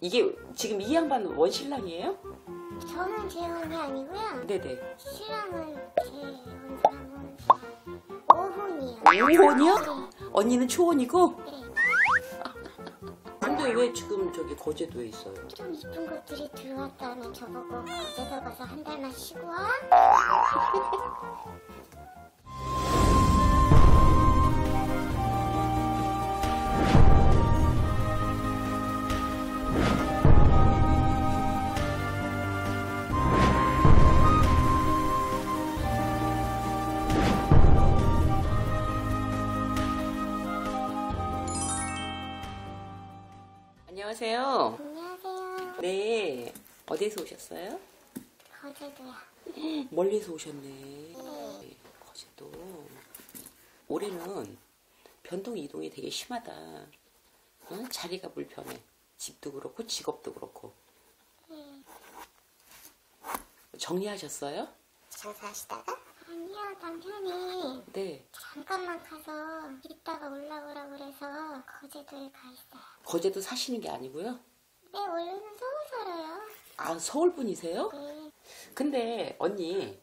이게 지금 이 양반 원신랑이에요? 저는 재혼이 아니고요. 네네. 신랑은 재혼 사람은 오혼이요. 오혼이요? 언니는 초혼이고? 네. 근데 왜 지금 저기 거제도에 있어요? 좀 이쁜 것들이 들어왔다면 저보고 거제도 가서 한 달만 쉬고 와? 네. 어디에서 오셨어요? 거제도야. 멀리서 오셨네. 네, 거제도. 올해는 변동 이동이 되게 심하다. 응? 자리가 불편해. 집도 그렇고 직업도 그렇고. 정리하셨어요? 장사하시다가? 아니요, 남편이 네. 잠깐만 가서 이따가 올라오라 그래서 거제도에 가 있어요. 거제도 사시는 게 아니고요. 네, 원래는 서울 살아요. 아, 서울 분이세요? 네. 근데 언니,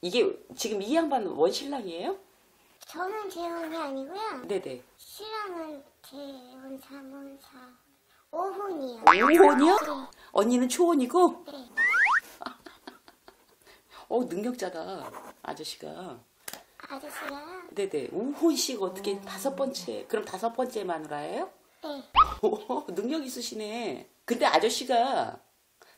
이게 지금 이 양반 원신랑이에요? 저는 재혼이 아니고요. 네네. 신랑은 재혼 사문사 오혼이요. 오혼이요? 네. 언니는 초혼이고? 네. 어, 능력자다. 아저씨가. 아저씨가 네네. 우혼씨가 어떻게 다섯 번째, 그럼 다섯 번째 마누라예요? 네. 오, 능력 있으시네. 근데 아저씨가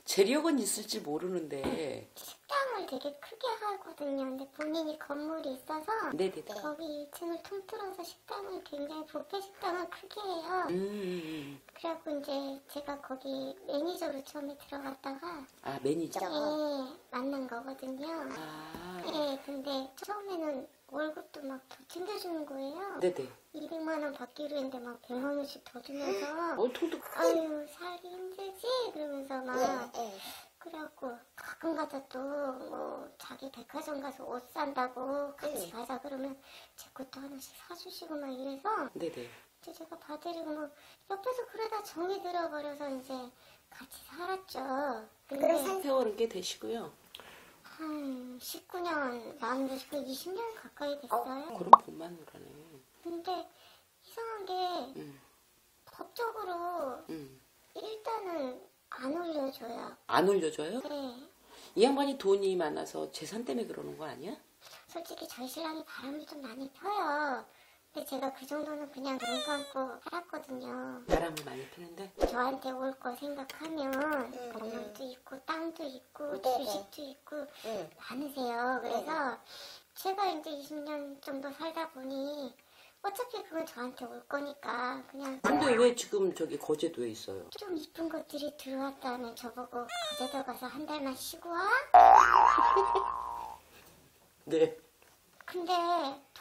재력은 있을지 모르는데. 식당을 되게 크게 하거든요. 근데 본인이 건물이 있어서 네네네. 거기 2층을 통틀어서 식당을 굉장히 뷔페 식당을 크게 해요. 음, 그래갖고 이제 제가 거기 매니저로 처음에 들어갔다가 아, 매니저. 예, 만난 거거든요. 아, 예, 근데 처음에는 월급도 막 더 챙겨주는 거예요. 네네. 200만 원 받기로 했는데 막 100만 원씩 더 주면서 어, 통도 아유 살기 힘들지? 그러면서 막 그래갖고 가끔 가다 또 뭐 자기 백화점 가서 옷 산다고 같이 가자 그러면 제 것도 하나씩 사주시고 막 이래서 네네. 이제 제가 봐드리고 뭐 옆에서 그러다 정이 들어버려서 이제 같이 살았죠. 근데 세월은 꽤 되시고요. 한 19년 마음도 20년 가까이 됐어요. 그럼 본마누라네. 근데 이상한 게 음, 법적으로 음. 일단은 안 올려줘요. 안 올려줘요? 네. 이 양반이 돈이 많아서 재산 때문에 그러는 거 아니야? 솔직히 저희 신랑이 바람을 좀 많이 펴요. 근데 제가 그 정도는 그냥 눈 감고 살았거든요. 바람을 많이 피는데. 저한테 올 거 생각하면 건물도 있고 땅도 있고 주식도 있고 많으세요. 그래서 제가 이제 20년 정도 살다 보니 어차피 그건 저한테 올 거니까 그냥 근데 왜 지금 저기 거제도에 있어요? 좀 이쁜 것들이 들어왔다면 저보고 거제도 가서 한 달만 쉬고 와? 네. 근데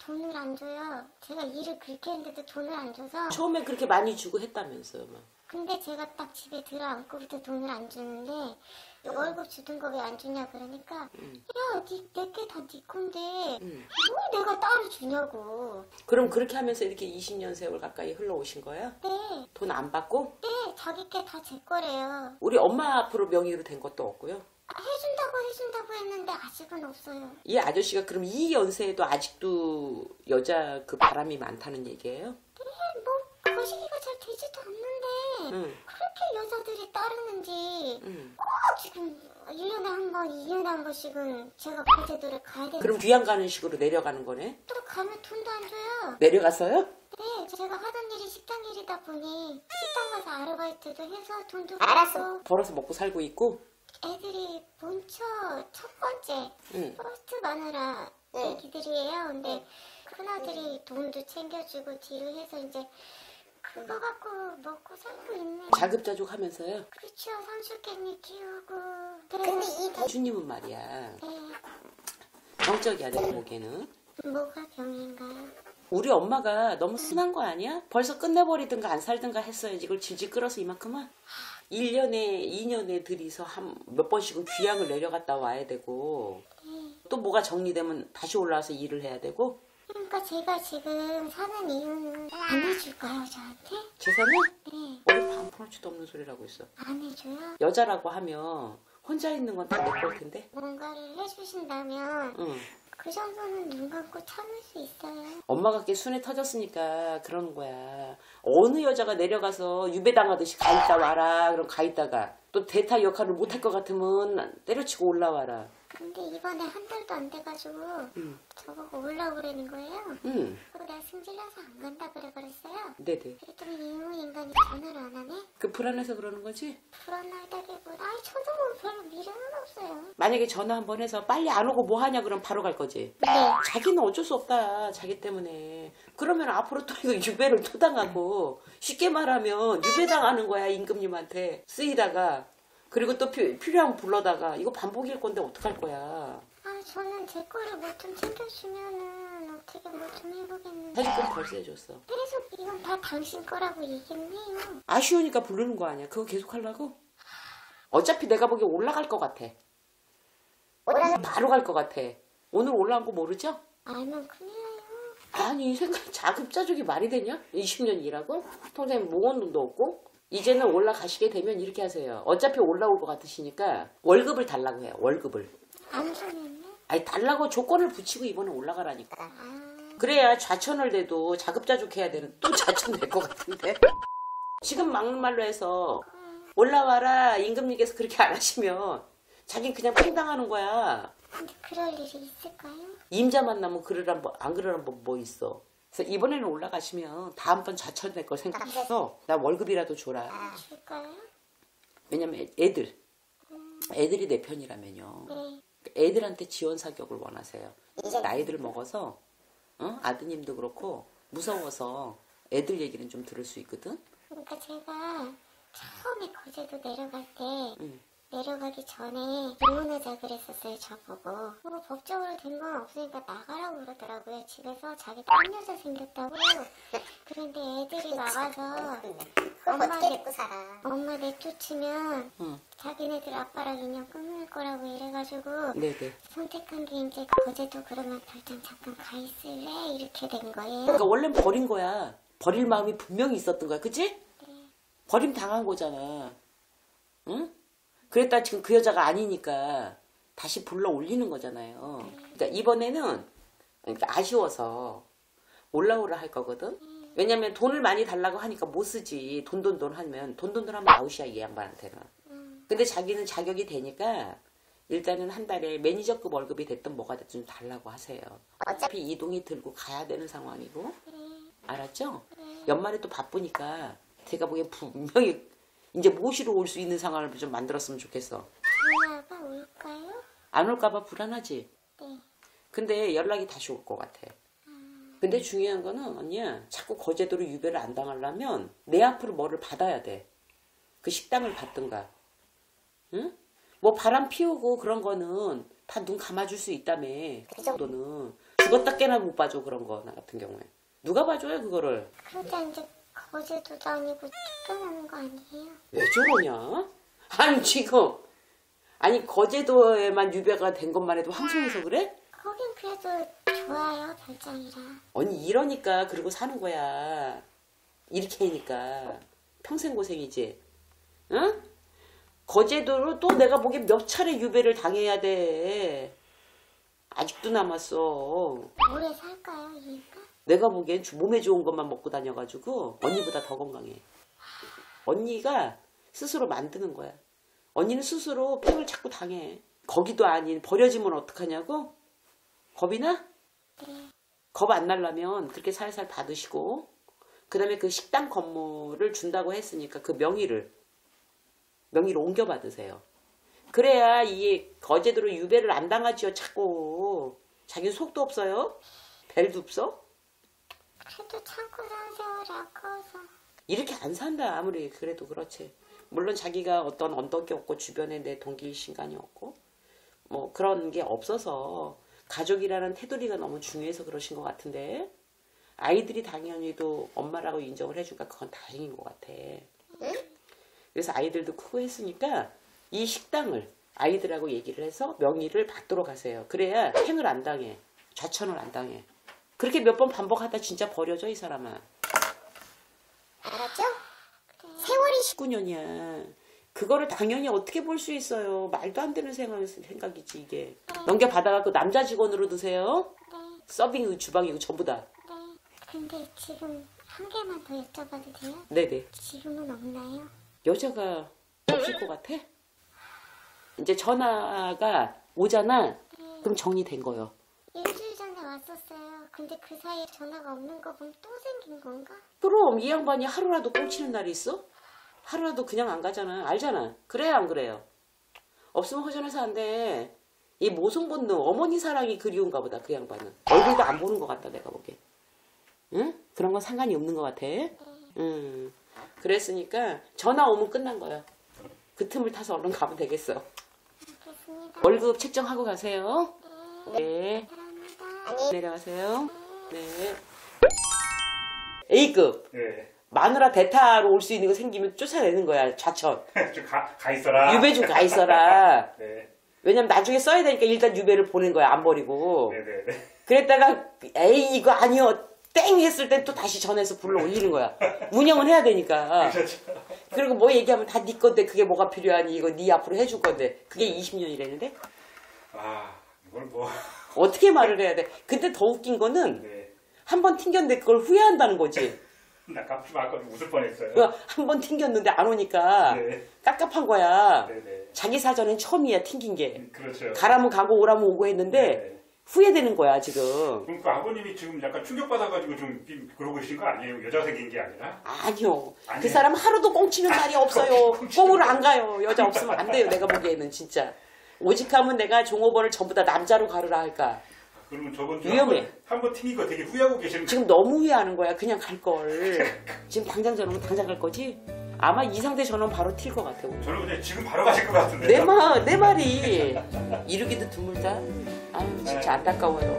돈을 안 줘요. 제가 일을 그렇게 했는데도 돈을 안 줘서 처음에 그렇게 많이 주고 했다면서요, 막. 근데 제가 딱 집에 들어앉고부터 돈을 안 주는데 월급 주던 거 왜 안 주냐 그러니까 야 내게 다 네 건데 음. 뭘 내가 따로 주냐고 그럼 그렇게 하면서 이렇게 20년 세월 가까이 흘러오신 거예요? 네, 돈 안 받고? 네 자기 게 다 제 거래요 우리 엄마 앞으로 명의로 된 것도 없고요. 아, 해준다고 해준다고 했는데 아직은 없어요 이 아저씨가 그럼 이 연세에도 아직도 여자 그 바람이 많다는 얘기예요? 네, 뭐 거시기가 잘 되지도 않는데 응. 그렇게 여자들이 따르는지 응. 꼭 지금 1년에 한 번, 2년에 한 번씩은 제가 거제도를 가야 되는데 그럼 귀양 가는 식으로 내려가는 거네? 또 가면 돈도 안 줘요 내려가서요? 네, 제가 하던 일이 식당 일이다 보니 식당 가서 아르바이트도 해서 돈도 벌고 벌어서 먹고 살고 있고? 애들이 본처 첫 번째 응. first 마누라 애기들이에요. 근데 큰아들이 돈도 챙겨주고 뒤로 해서 이제 그거 갖고 먹고 살고 있네. 자급자족 하면서요? 그렇죠. 산수개미 키우고. 근데 이 주님은 말이야. 네, 정적이야, 내가 보기에는. 뭐가 병인가요? 우리 엄마가 너무 순한 거 아니야? 벌써 끝내버리든가 안 살든가 했어야지. 이걸 질질 끌어서 이만큼은? 1년에, 2년에 들이서 한 몇 번씩은 귀향을 내려갔다 와야 되고, 또 뭐가 정리되면 다시 올라와서 일을 해야 되고, 그러니까 제가 지금 사는 이유는 안 해줄까요, 저한테? 재산은 네, 어디 반푼어치도 없는 소리라고 있어. 안 해줘요. 여자라고 하면 혼자 있는 건 다 내 걸 텐데. 뭔가를 해주신다면 응. 그 정도는 눈 감고 참을 수 있어요. 엄마가 꽤 순에 터졌으니까 그러는 거야. 어느 여자가 내려가서 유배당하듯이 가 있다 와라. 그럼 가 있다가 또 대타 역할을 못 할 것 같으면 때려치고 올라와라. 근데 이번에 한 달도 안 돼가지고 응. 저보고 올라오라는 거예요. 응. 승질나서 안 간다 그래 버렸어요. 네네. 그랬더니 이모 인간이 전화를 안 하네? 그 불안해서 그러는 거지? 불안하다기보다 아이 저도 뭐 별로 미련은 없어요. 만약에 전화 한 번 해서 빨리 안 오고 뭐 하냐 그럼 바로 갈 거지. 네. 자기는 어쩔 수 없다. 자기 때문에. 그러면 앞으로 또 이거 유배를 또 당하고 쉽게 말하면 유배당하는 거야 임금님한테 쓰이다가 그리고 또 피- 필요하면 불러다가 이거 반복일 건데 어떡할 거야. 아 저는 제 거를 뭐 좀 챙겨주면은 어떻게 뭐좀 해보겠는데 해줄 건 벌써 해줬어. 계속 이건 다 당신 거라고 얘기는 해요. 아쉬우니까 부르는 거 아니야. 그거 계속 하려고? 어차피 내가 보기에 올라갈 것 같아. 바로 갈 것 같아. 오늘 올라온 거 모르죠? 알면 큰일 나요. 아니 생각 자급자족이 말이 되냐? 20년 일하고 평생 모은 돈도 없고 이제는 올라가시게 되면 이렇게 하세요. 어차피 올라올 것 같으시니까 월급을 달라고 해요. 월급을. 안 주면요? 아니 달라고 조건을 붙이고 이번에 올라가라니까. 아 그래야 좌천을 돼도 자급자족해야 되는 또 좌천 될 것 같은데. 지금 막는 말로 해서 올라와라 임금님께서 그렇게 안 하시면 자긴 그냥 팽당하는 거야. 근데 그럴 일이 있을까요? 임자 만나면 그러란 뭐, 안 그러란 뭐, 뭐 있어. 그래서 이번에는 올라가시면 다음번 좌천 될거 생각해서 나 월급이라도 줘라. 줄까요? 왜냐면 애들 애들이 내 편이라면요. 네. 애들한테 지원 사격을 원하세요. 나이들 먹어서 어? 아드님도 그렇고 무서워서 애들 얘기는 좀 들을 수 있거든. 그러니까 제가 처음에 거제도 내려갈 때 응. 내려가기 전에 이혼하자 그랬었어요 저보고 뭐 법적으로 된 건 없으니까 나가라고 그러더라고요 집에서 자기 딴 여자 생겼다고 그런데 애들이 나가서 엄마 내, 입고 살아? 엄마 내쫓으면 응. 자기네들 아빠랑 인연 끊을 거라고 이래가지고 네네. 선택한 게 이제 거제도 그러면 별장 잠깐 가 있을래 이렇게 된 거예요 그러니까 원래 버린 거야. 버릴 마음이 분명히 있었던 거야. 그치? 네. 버림 당한 거잖아. 응? 그랬다 지금 그 여자가 아니니까 다시 불러 올리는 거잖아요. 그러니까 이번에는 그러니까 아쉬워서 올라오라 할 거거든. 왜냐면 돈을 많이 달라고 하니까 못 쓰지. 돈 돈 돈 하면 돈 돈 돈 하면 아웃이야 이 양반한테는. 음, 근데 자기는 자격이 되니까 일단은 한 달에 매니저급 월급이 됐든 뭐가 됐든 좀 달라고 하세요. 어차피 이동이 들고 가야 되는 상황이고 알았죠? 연말에 또 바쁘니까 제가 보기엔 분명히 이제 모시러 올 수 있는 상황을 좀 만들었으면 좋겠어. 전화가 올까요? 안 올까봐 불안하지? 네 근데 연락이 다시 올 것 같아. 근데 중요한 거는 언니야 자꾸 거제도로 유배를 안 당하려면 내 앞으로 뭐를 받아야 돼. 그 식당을 받든가. 응? 뭐 바람 피우고 그런 거는 다 눈 감아줄 수 있다며. 그 정도는 죽었다 깨나 못 봐줘 그런 거 나 같은 경우에. 누가 봐줘요 그거를. 그러다 이제 거제도도 아니고 쫓겨나는 거 아니에요? 왜 저러냐? 아니 지금 아니 거제도에만 유배가 된 것만 해도 황송해서 그래? 거긴 그래도 좋아요 별장이라 언니 이러니까 그러고 사는 거야. 이렇게 하니까 평생 고생이지. 응? 거제도로 또 내가 보기엔 몇 차례 유배를 당해야 돼. 아직도 남았어. 오래 살까요 이인가? 내가 보기엔 주- 몸에 좋은 것만 먹고 다녀가지고 언니보다 더 건강해. 언니가 스스로 만드는 거야. 언니는 스스로 팽을 자꾸 당해. 거기도 아닌 버려지면 어떡하냐고? 겁이 나? 네겁안 날라면 그렇게 살살 받으시고 그 다음에 그 식당 건물을 준다고 했으니까 그 명의를 명의를 옮겨 받으세요. 그래야 이 거제도로 유배를 안 당하지요 자꾸 자기 속도 없어요 벨도 없어 그래도 참고 세월이 아까워서. 이렇게 안 산다 아무리 그래도 그렇지. 물론 자기가 어떤 언덕이 없고 주변에 내 동기 신간이 없고 뭐 그런 게 없어서 가족이라는 테두리가 너무 중요해서 그러신 것 같은데 아이들이 당연히도 엄마라고 인정을 해주니까 그건 다행인 것 같아. 그래서 아이들도 크고 했으니까 이 식당을 아이들하고 얘기를 해서 명의를 받도록 하세요. 그래야 행을 안 당해. 좌천을 안 당해 그렇게 몇 번 반복하다 진짜 버려져 이 사람아. 알았죠? 세월이 19년이야. 그거를 당연히 어떻게 볼 수 있어요. 말도 안 되는 생각, 생각이지 이게. 넘겨받아갖고 그 남자 직원으로 드세요. 네, 서빙이고 주방이고 전부 다. 네. 근데 지금 한 개만 더 여쭤봐도 돼요? 네네. 지금은 없나요? 여자가 없을 것 같아? 이제 전화가 오잖아. 그럼 정리된 거요. 일주일. 근데 그 사이에 전화가 없는 거 보면 또 생긴 건가? 그럼 이 양반이 하루라도 꽁치는 날이 있어? 하루라도 그냥 안 가잖아. 알잖아. 그래야 안 그래요? 없으면 허전해서 안 돼. 이 모성 본능, 어머니 사랑이 그리운가 보다, 그 양반은. 얼굴도 안 보는 것 같다, 내가 보기엔. 응? 그런 건 상관이 없는 것 같아. 응. 그랬으니까 전화 오면 끝난 거야. 그 틈을 타서 얼른 가면 되겠어. 알겠습니다. 월급 책정하고 가세요. 네. 감 내려가세요. 네. A급. 예. 마누라 대타로 올 수 있는 거 생기면 쫓아내는 거야, 좌천. 좀 가, 가 있어라. 유배 좀 가 있어라. 네. 왜냐면 나중에 써야 되니까 일단 유배를 보낸 거야, 안 버리고. 네네네. 그랬다가, 에이, 이거 아니요. 땡 했을 땐 또 다시 전해서 불러 올리는 거야. 운영을 해야 되니까. 그렇죠. 그리고 뭐 얘기하면 다 네 건데 그게 뭐가 필요하니 이거 네 앞으로 해줄 건데 그게 20년이라는데 아, 이걸 뭐. 어떻게 말을 해야 돼? 근데 더 웃긴 거는 네. 한 번 튕겼는데 그걸 후회한다는 거지. 나 깜짝 아까 웃을 뻔했어요. 한 번 튕겼는데 안 오니까 네. 깝깝한 거야. 네네. 자기 사전엔 처음이야 튕긴 게. 그렇죠. 가라면 가고 오라면 오고 했는데 네. 후회되는 거야 지금. 그럼 그 아버님이 지금 약간 충격받아가지고 좀 그러고 계신 거 아니에요? 여자 생긴 게 아니라? 아니요. 그 아니에요? 사람 하루도 꽁치는 날이 없어요. 꽁으로 안 가요. 여자 없으면 안 돼요. 내가 보기에는 진짜. 오직하면 내가 종업원을 전부 다 남자로 가르라 할까. 그러면 저번 주에 위험해. 한번 거 되게 후회하고 계시는 거 지금 너무 후회하는 거야. 그냥 갈 걸. 지금 당장 전화면 당장 갈 거지? 아마 이 상태 전화면 바로 튈 것 같아. 오늘. 저는 그냥 지금 바로 가실 것 같은데. 내 말, 내 말이 이르기도 드물다. 아유, 진짜 안타까워요.